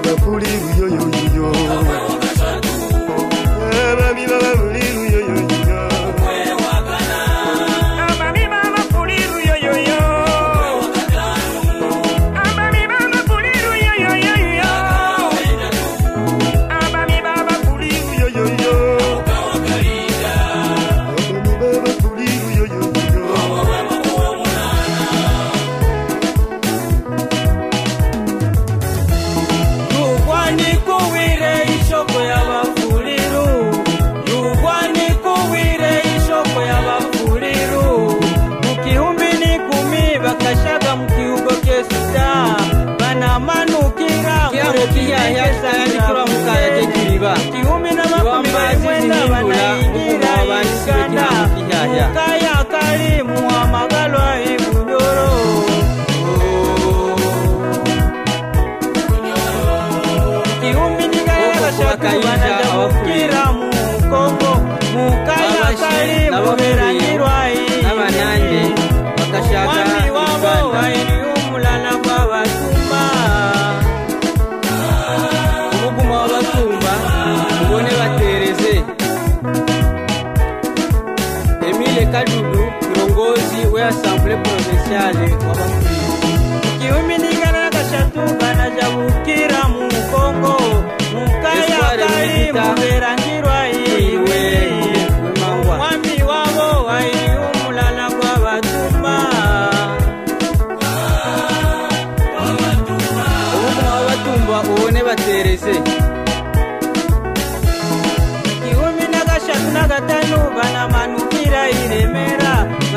bakuliriyoyoyiyo babami bababuli Copia, reaça,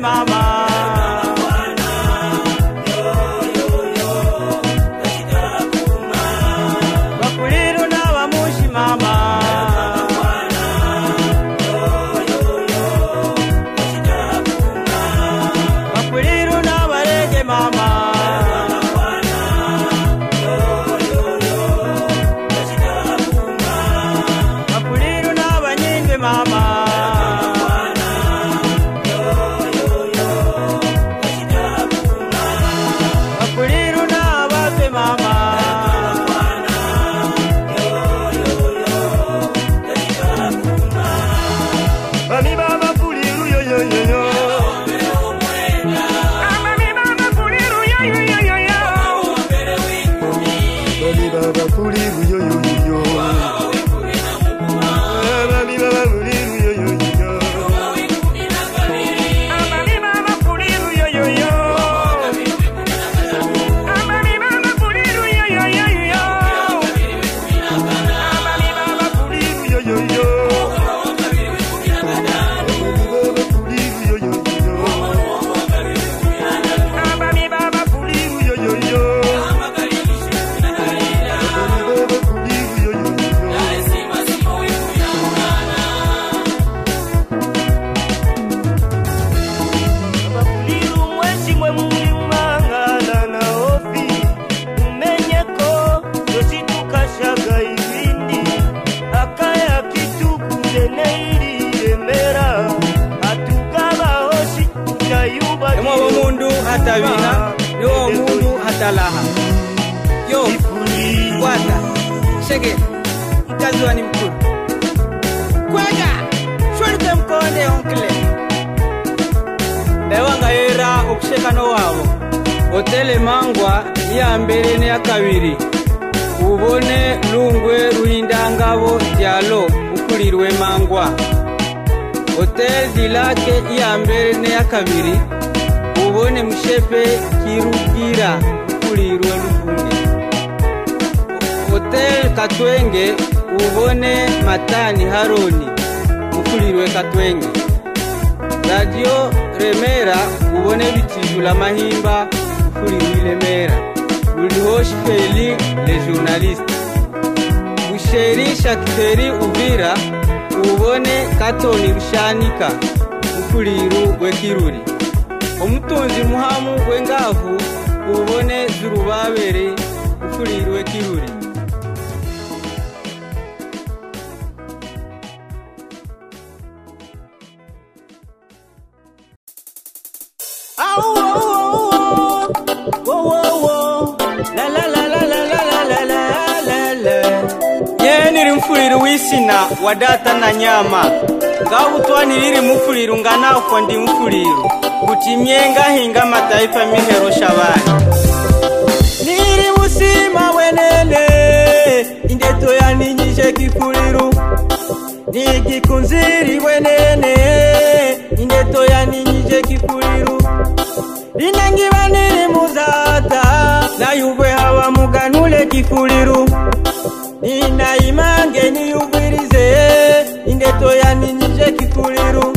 Mom. tabina yoo mundu hatalaha yo kwata sege ikaziwani mkulu kwega shwelute mkone onkle ndawangayera okushekano wabo otele mangwa yambelene yakabiri ubone lungwe luhindangabo dyalo ukulirwe mangwa hotel dilake iyambere neyakabiri mubone mshepe kirugira kulirwe lukunge hotel katwenge ubone matani haroni ukulirwe katwenge radio remera ubone la mahimba ukulirwe ilemera ulihoshi feli le journaliste busheri shakiteri uvira ubone katoni rushanika ukuliru wekiruri omutunzi muhamu wengavu ubone zurubabere ukulirwe kiruri nyeni rimfuliri wisina wa data na nyama ngabutwanilili mufuliro nganafwa ndi mfuliro kuti myenga hinga mataifa mihero shavani niri musima wenene indeto yaninyishekipfuliru nigikunziri wenene indeto yaninyishekipfuliru rinangiva niri muzata nayuve hava muganule kipfuliru ninaimange niyuvirize indeto yaninyishekipfuliru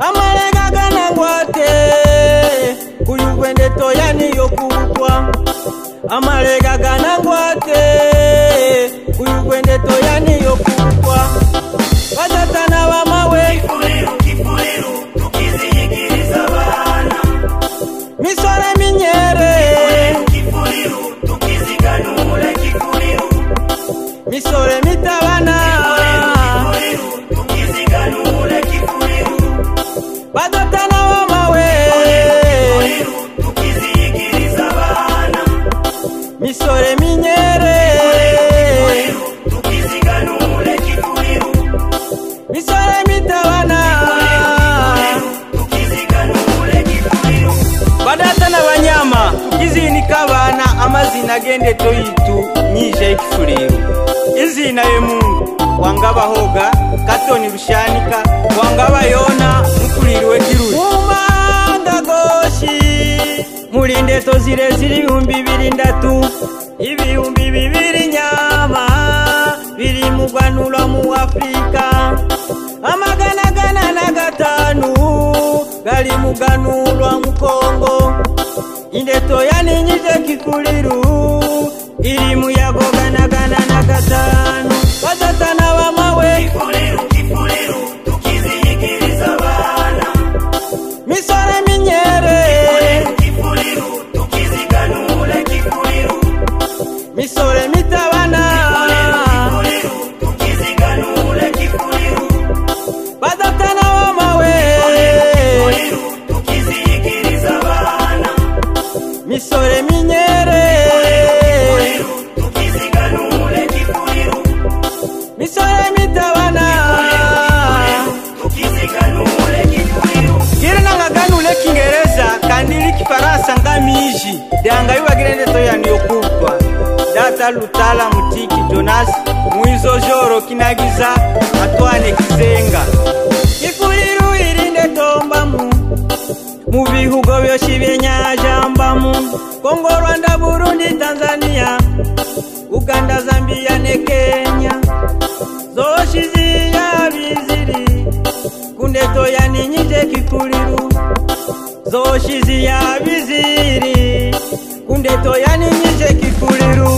amalegaga kwende toyani yokupwa amalegaga nangwate uyu kwende toyani yokupwa Patata. mitendeto itu nyije ikifuliro izina ye mungu wangaba hoga katoni rushanika wangaba yona mukulirwe kiru umanga goshi muri ndeto zire ziri umbi birindatu ibi umbi bibiri nyama biri mugwanura mu afrika amagana gana na gatanu gari mugwanura mu kongo Mwishi Dyangayiwa kinendeto yaniyokupwa data lutala mutiki Mwizo joro kinagiza atwane kisenga ifulilu ilinde tombamu mubihugo byoshi byenyajambamu Kongo Rwanda Burundi Tanzania Uganda Zambia ne Kenya zoshi ziyabizili kundeto yaninyije kikulilu zoshiziya viziri kunde toyaninyije kifuliru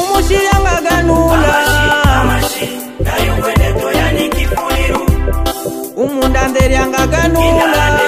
umushiyanga ganula umundanderyanga ganula Kindale.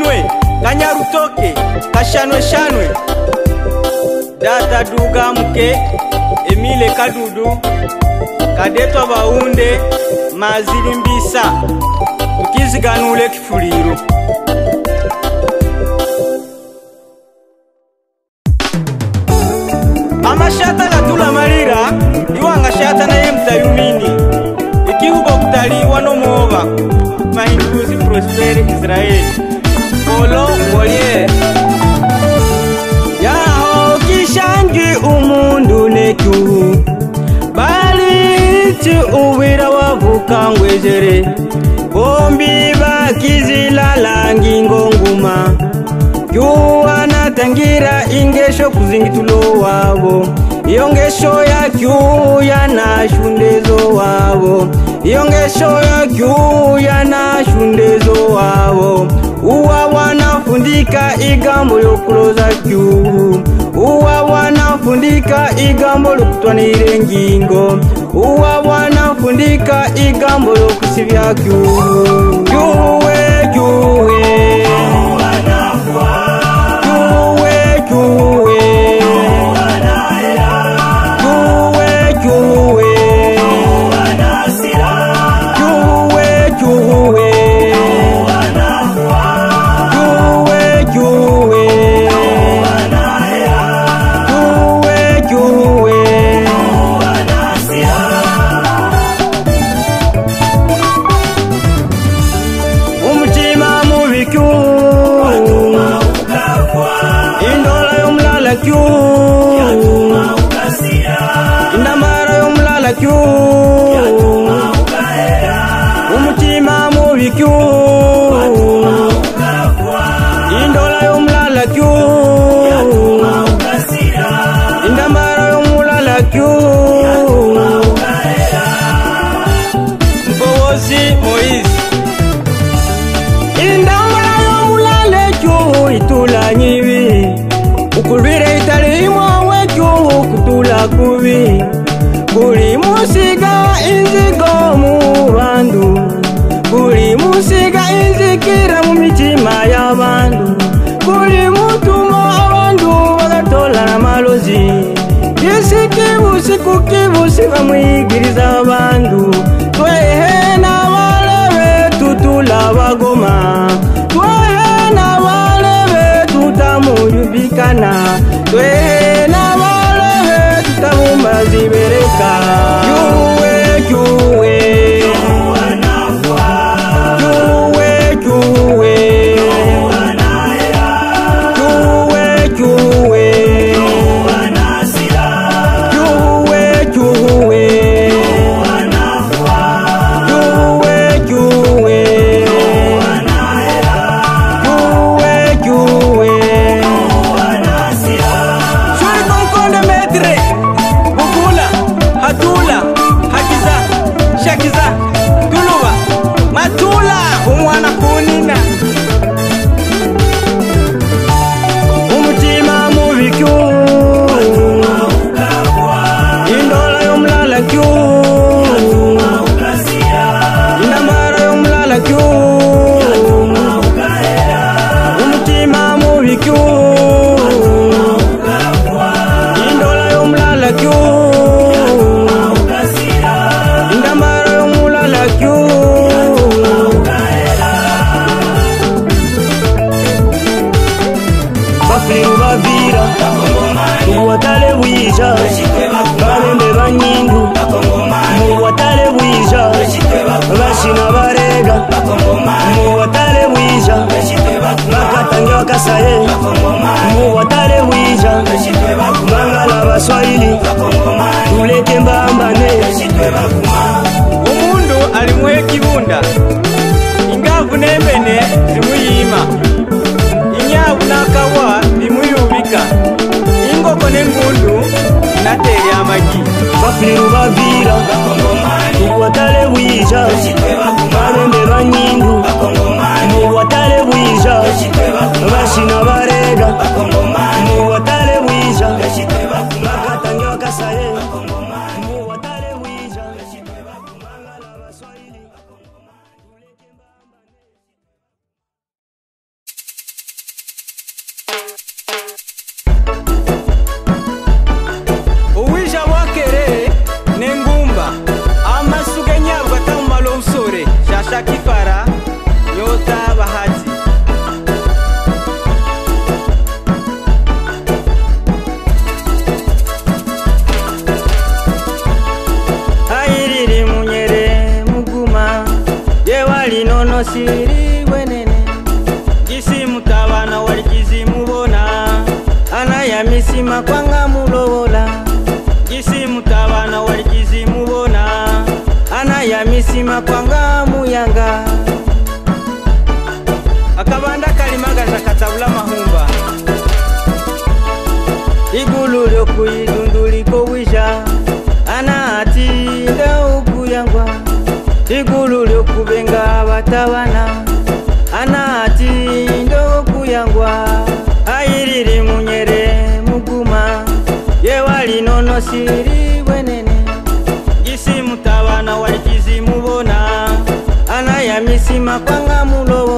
ngaminwe nganyarutoke kashanweshanwe data dugamuke emile kadudu kadetwa vaunde mazilimbisa tukiziganule kifuliro kuzingira ingesho kuzingitulo wavo iyo ngesho yakyuya na shundezo wavo iyo ngesho yakyuya na shundezo wavo uwa wanafundika igambo yokuloza kyuhu uwa wanafundika igambo lokutwanire ngingo uwa wanafundika igambo lokusivya kyuhu kyuhu umutima mubi kyu indola yomulala kyu indamara yomulala kyu mbowosi moise indamara yomulala kyu itulanyibi ukulwile italimo wekyu kutula kubi tulete mbambane umundu alimu ekibunda ingavu nembene zimuyima inyavu nakawa imuyubika ingoko nengundu natelya amagi bafuliru bavira tukwatale bwija barembe banyindu mubwatale bwija basina barega mubwatale bwija kavana anati ndokuyangwa airiri munyere muguma yewalinonosiri wenene isi mutavana walichizimuvona anayamisi makwanga mulova